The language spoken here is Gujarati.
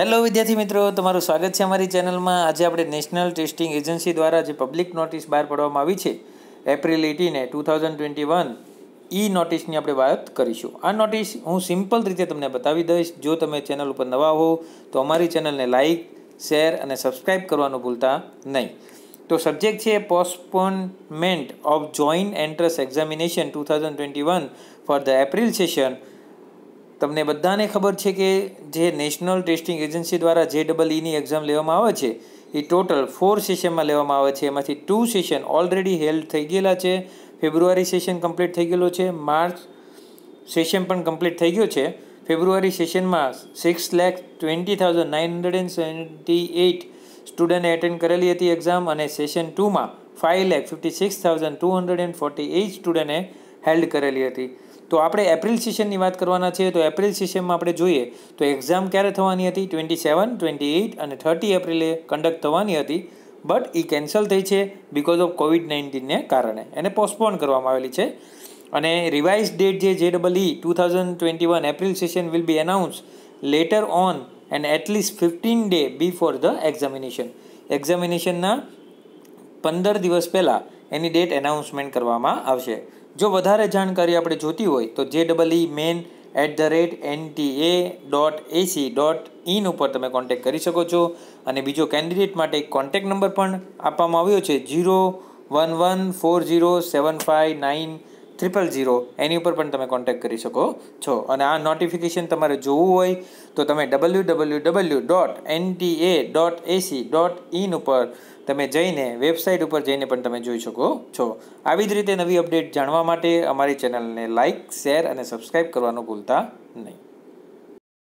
હેલો વિદ્યાર્થી મિત્રો. તમારું સ્વાગત છે અમારી ચેનલમાં. આજે આપણે નેશનલ ટેસ્ટિંગ એજન્સી દ્વારા જે પબ્લિક નોટિસ બહાર પાડવામાં આવી છે એપ્રિલ એટીને ટુ થાઉઝન્ડ ટ્વેન્ટી વન ઈ નોટિસની આપણે વાત કરીશું. આ નોટિસ હું સિમ્પલ રીતે તમને બતાવી દઈશ. જો તમે ચેનલ ઉપર નવા હો, તો અમારી ચેનલને લાઇક શેર અને સબસ્ક્રાઇબ કરવાનું ભૂલતા નહીં. તો સબ્જેક્ટ છે postponement of joint entrance examination two thousand twenty one for the April session તમને બધાને ખબર છે કે જે નેશનલ ટેસ્ટિંગ એજન્સી દ્વારા જે ડબલ ઈની એક્ઝામ લેવામાં આવે છે, એ ટોટલ ફોર સેશનમાં લેવામાં આવે છે. એમાંથી ટુ સેશન ઓલરેડી હેલ્ડ થઈ ગયેલા છે. ફેબ્રુઆરી સેશન કમ્પ્લીટ થઈ ગયેલો છે. માર્ચ સેશન પણ કમ્પ્લીટ થઈ ગયો છે. ફેબ્રુઆરી સેશનમાં six lakh twenty thousand nine hundred and seventy eight સ્ટુડન્ટે attend કરેલી હતી એક્ઝામ અને session ટુમાં five lakh fifty six thousand two hundred and forty eight સ્ટુડન્ટે held કરેલી હતી. તો આપણે એપ્રિલ સેશનની વાત કરવાના છે તો એપ્રિલ સેશનમાં આપણે જોઈએ તો એક્ઝામ ક્યારે થવાની હતી? ટ્વેન્ટી સેવન ટ્વેન્ટી એઇટ અને થર્ટી એપ્રિલે કન્ડક્ટ થવાની હતી. બટ એ કેન્સલ થઈ છે બિકોઝ ઓફ કોવિડ નાઇન્ટીનને કારણે. એને પોસ્ટપોન કરવામાં આવેલી છે. અને રિવાઇઝ ડેટ જે J double E two thousand twenty one April session will be announce later on and at least fifteen day before the examination એક્ઝામિનેશનના પંદર દિવસ પહેલાં એની ડેટ એનાઉન્સમેન્ટ કરવામાં આવશે. જો વધારે જાણકારી આપણે જોતી હોય તો J double E main at the rate N T A dot AC dot in ઉપર તમે કોન્ટેક્ટ કરી શકો છો. અને બીજો કેન્ડિડેટ માટે એક કોન્ટેક્ટ નંબર પણ આપવામાં આવ્યો છે zero one one four zero seven five nine triple zero એની ઉપર પણ તમે કોન્ટેક્ટ કરી શકો. છો. અને આ નોટિફિકેશન તમારે જોવું હોય તો તમે W W W dot NTA dot AC dot in ઉપર તમે જઈને વેબસાઇટ ઉપર જઈને પણ તમે જોઈ શકો છો. આવી જ રીતે નવી અપડેટ જાણવા માટે અમારી ચેનલને લાઇક શેર અને સબસ્ક્રાઈબ કરવાનું ભૂલતા નહીં.